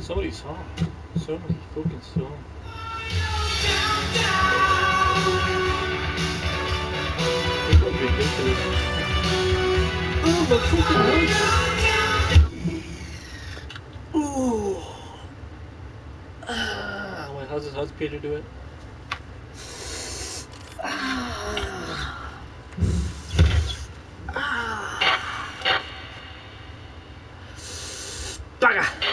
Somebody saw. Somebody fucking saw. We've be good. Oh my fucking legs! Ooh. Ah, wait, how's, how's Peter do it? Bugger!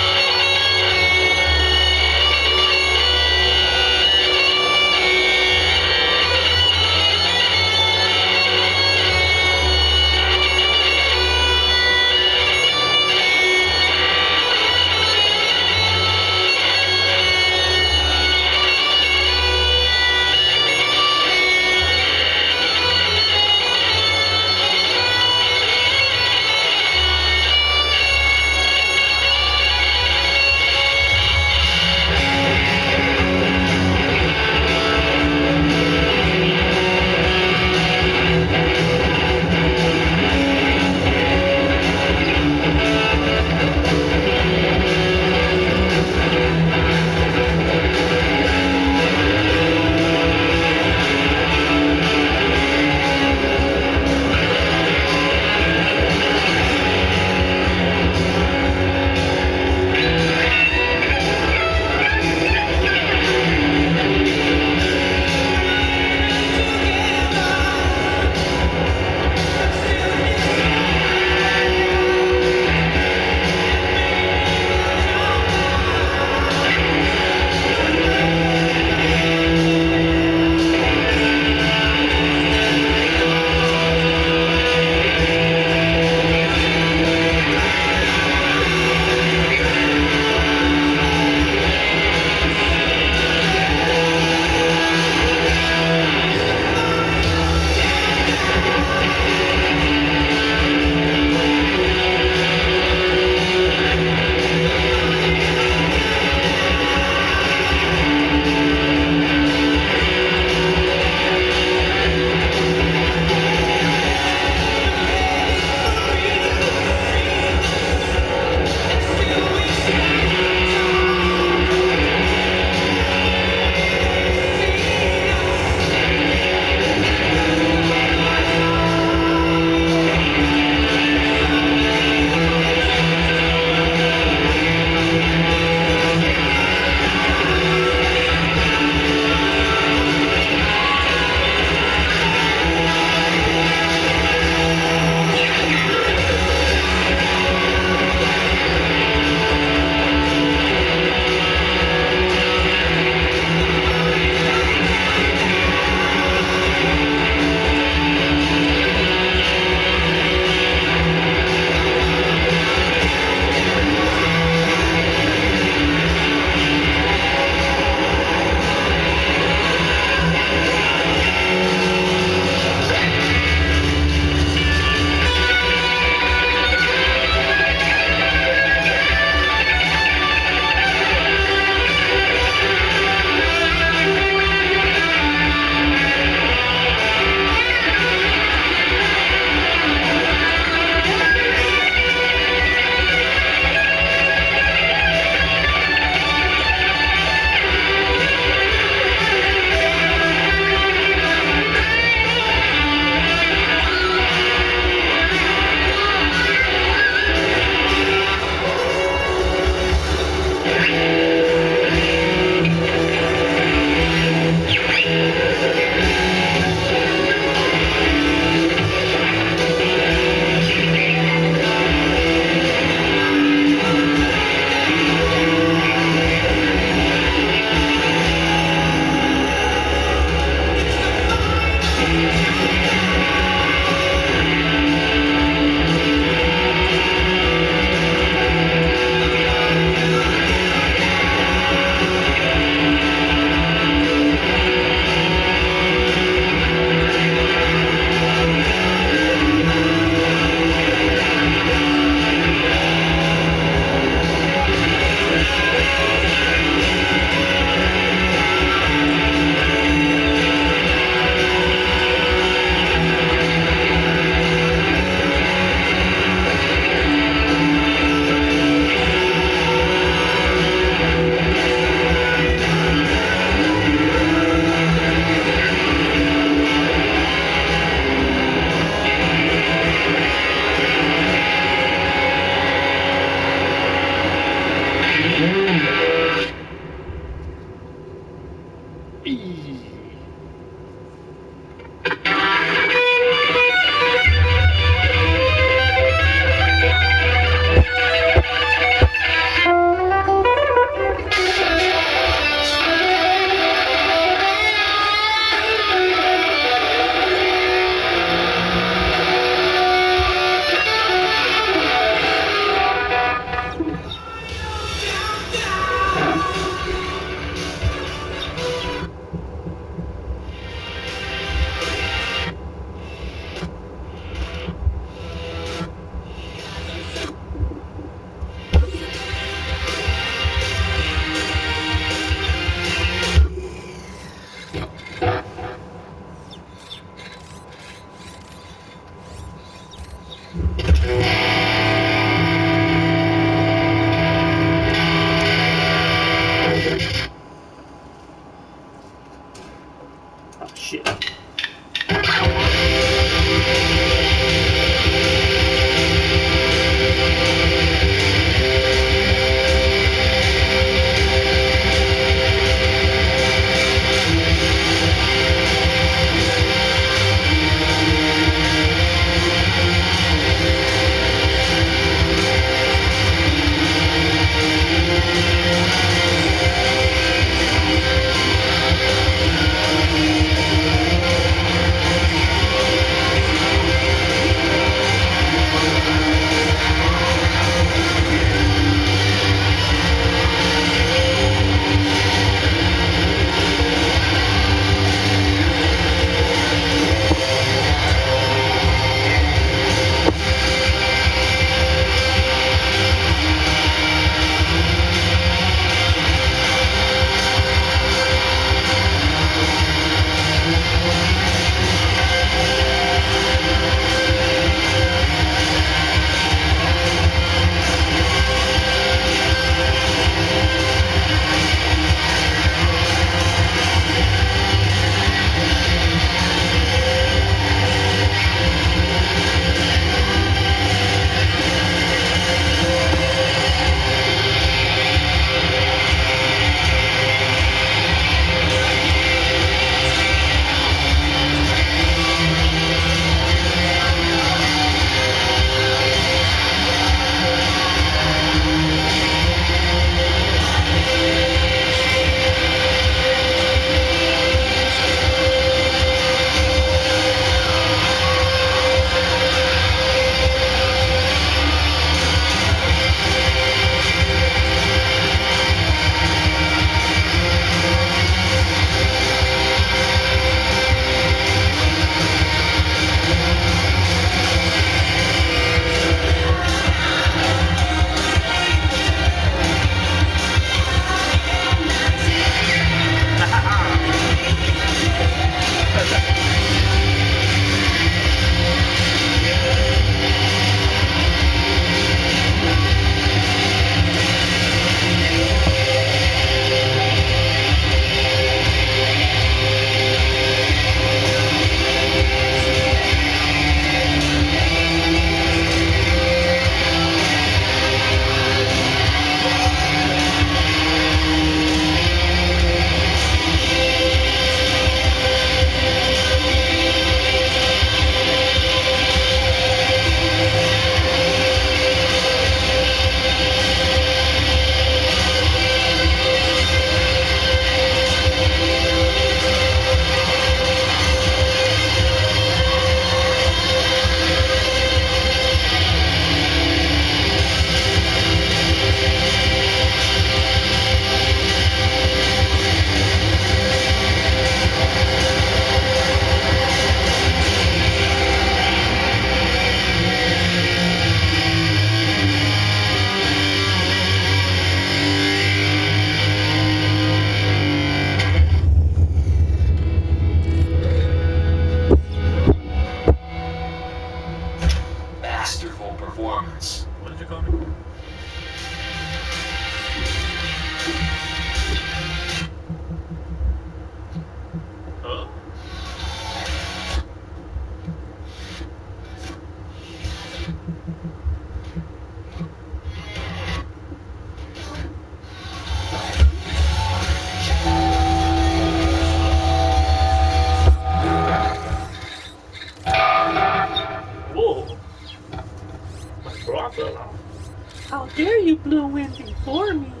little things for me.